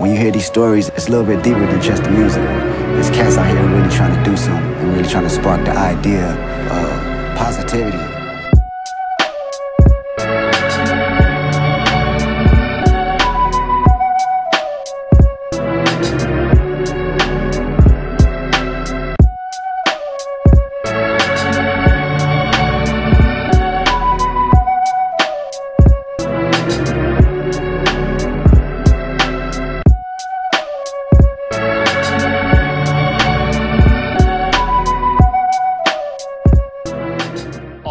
when you hear these stories, it's a little bit deeper than just the music. There's cats out here really trying to do something and really trying to spark the idea of positivity.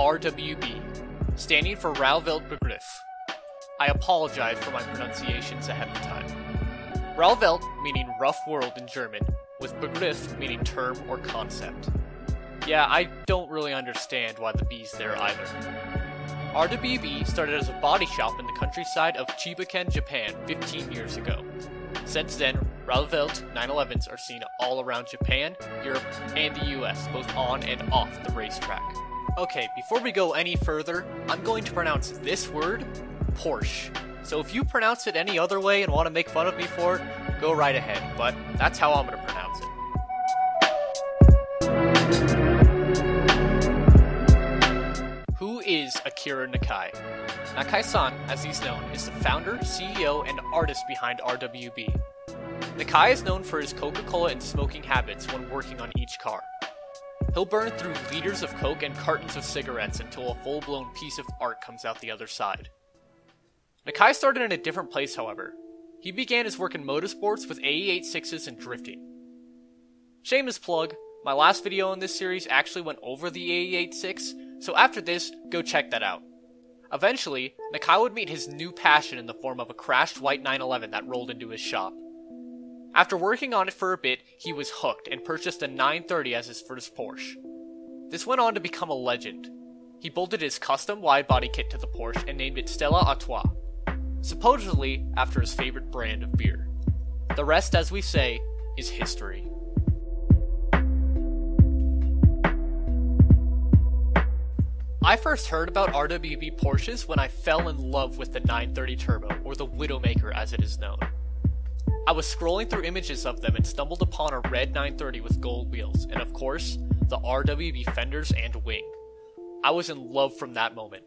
RWB, standing for Rauh Welt Begriff. I apologize for my pronunciations ahead of time. Rauh Welt meaning rough world in German, with Begriff meaning term or concept. Yeah, I don't really understand why the B's there either. RWB started as a body shop in the countryside of Chibaken, Japan 15 years ago. Since then, Rauh Welt 911s are seen all around Japan, Europe, and the US, both on and off the racetrack. Okay, before we go any further, I'm going to pronounce this word Porsche. So if you pronounce it any other way and want to make fun of me for it, go right ahead, but that's how I'm going to pronounce it. Who is Akira Nakai? Nakai-san, as he's known, is the founder, CEO, and artist behind RWB. Nakai is known for his Coca-Cola and smoking habits when working on each car. He'll burn through liters of coke and cartons of cigarettes until a full blown piece of art comes out the other side. Nakai started in a different place, however. He began his work in motorsports with AE86s and drifting. Shameless plug, my last video in this series actually went over the AE86, so after this, go check that out. Eventually, Nakai would meet his new passion in the form of a crashed white 911 that rolled into his shop. After working on it for a bit, he was hooked and purchased a 930 as his first Porsche. This went on to become a legend. He bolted his custom wide body kit to the Porsche and named it Stella Artois, supposedly after his favorite brand of beer. The rest, as we say, is history. I first heard about RWB Porsches when I fell in love with the 930 Turbo, or the Widowmaker as it is known. I was scrolling through images of them and stumbled upon a red 930 with gold wheels, and of course, the RWB fenders and wing. I was in love from that moment.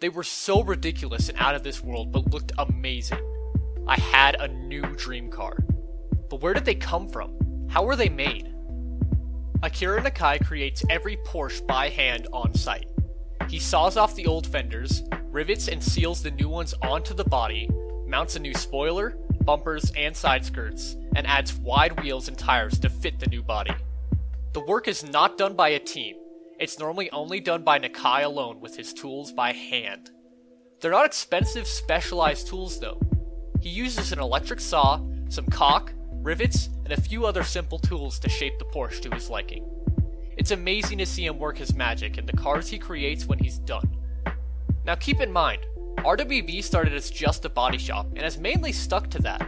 They were so ridiculous and out of this world, but looked amazing. I had a new dream car. But where did they come from? How were they made? Akira Nakai creates every Porsche by hand on site. He saws off the old fenders, rivets and seals the new ones onto the body, mounts a new spoiler, bumpers, and side skirts, and adds wide wheels and tires to fit the new body. The work is not done by a team, it's normally only done by Nakai alone with his tools by hand. They're not expensive, specialized tools though. He uses an electric saw, some caulk, rivets, and a few other simple tools to shape the Porsche to his liking. It's amazing to see him work his magic and the cars he creates when he's done. Now keep in mind, RWB started as just a body shop and has mainly stuck to that.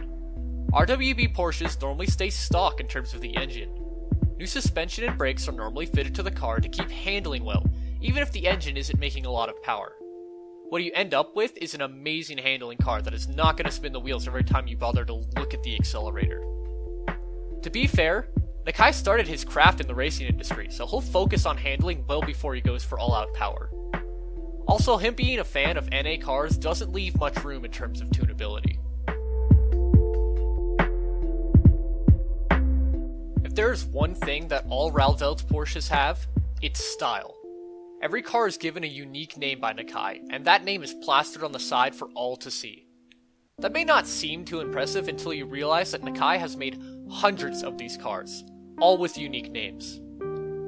RWB Porsches normally stay stock in terms of the engine. New suspension and brakes are normally fitted to the car to keep handling well, even if the engine isn't making a lot of power. What you end up with is an amazing handling car that is not going to spin the wheels every time you bother to look at the accelerator. To be fair, Nakai started his craft in the racing industry, so he'll focus on handling well before he goes for all out power. Also, him being a fan of NA cars doesn't leave much room in terms of tunability. If there's one thing that all Rauh Welt Porsches have, it's style. Every car is given a unique name by Nakai, and that name is plastered on the side for all to see. That may not seem too impressive until you realize that Nakai has made hundreds of these cars, all with unique names.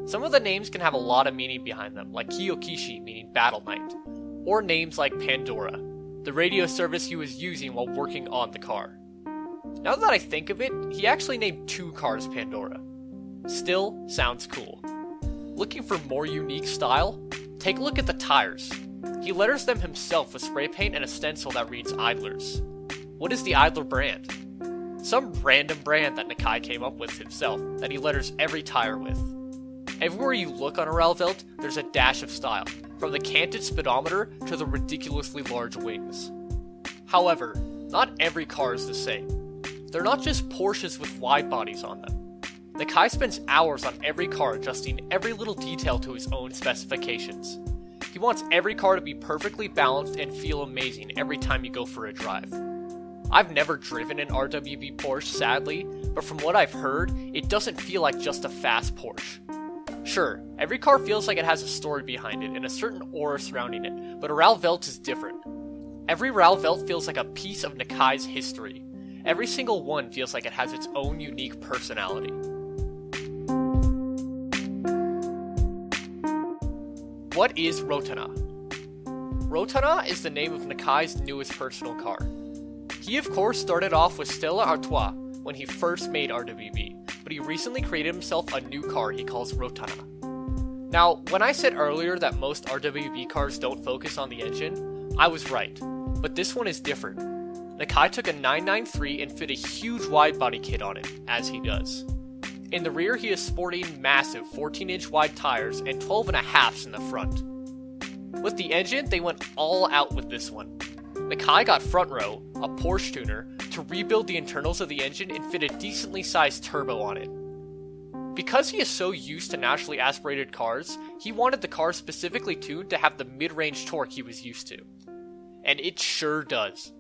Some of the names can have a lot of meaning behind them, like Kyokishi meaning Battle Knight, or names like Pandora, the radio service he was using while working on the car. Now that I think of it, he actually named two cars Pandora. Still sounds cool. Looking for more unique style? Take a look at the tires. He letters them himself with spray paint and a stencil that reads Idlers. What is the Idler brand? Some random brand that Nakai came up with himself that he letters every tire with. Everywhere you look on a Rauh Welt, there's a dash of style, from the canted speedometer to the ridiculously large wings. However, not every car is the same. they're not just Porsches with wide bodies on them. The Nakai spends hours on every car adjusting every little detail to his own specifications. He wants every car to be perfectly balanced and feel amazing every time you go for a drive. I've never driven an RWB Porsche, sadly, but from what I've heard, it doesn't feel like just a fast Porsche. Sure, every car feels like it has a story behind it and a certain aura surrounding it, but a Rauh Welt is different. Every Rauh Welt feels like a piece of Nakai's history. Every single one feels like it has its own unique personality. What is Rotana? Rotana is the name of Nakai's newest personal car. He, of course, started off with Stella Artois when he first made RWB, he recently created himself a new car he calls Rotana. Now, when I said earlier that most RWB cars don't focus on the engine, I was right, but this one is different. Nakai took a 993 and fit a huge wide body kit on it, as he does. In the rear, he is sporting massive 14 inch wide tires and 12 and a halfs in the front. With the engine, they went all out with this one. Nakai got front row, a Porsche tuner, to rebuild the internals of the engine and fit a decently sized turbo on it. Because he is so used to naturally aspirated cars, he wanted the car specifically tuned to have the mid range torque he was used to. And it sure does.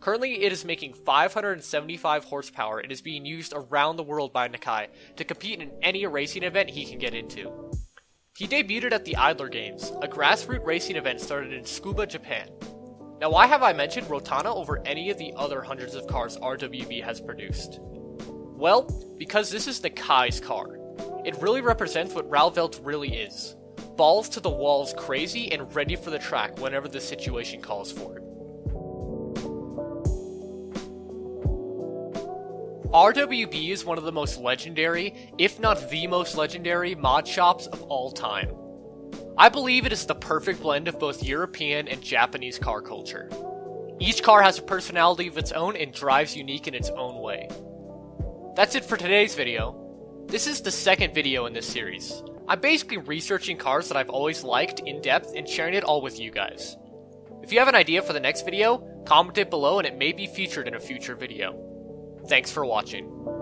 Currently, it is making 575 horsepower and is being used around the world by Nakai to compete in any racing event he can get into. He debuted at the Idler Games, a grassroots racing event started in Tsukuba, Japan, now, why have I mentioned Rotana over any of the other hundreds of cars RWB has produced? Well, because this is Nakai's car. It really represents what Rauh Welt really is. Balls to the walls crazy and ready for the track whenever the situation calls for it. RWB is one of the most legendary, if not the most legendary, mod shops of all time. I believe it is the perfect blend of both European and Japanese car culture. Each car has a personality of its own and drives unique in its own way. That's it for today's video. This is the second video in this series. I'm basically researching cars that I've always liked in depth and sharing it all with you guys. If you have an idea for the next video, comment it below and it may be featured in a future video. Thanks for watching.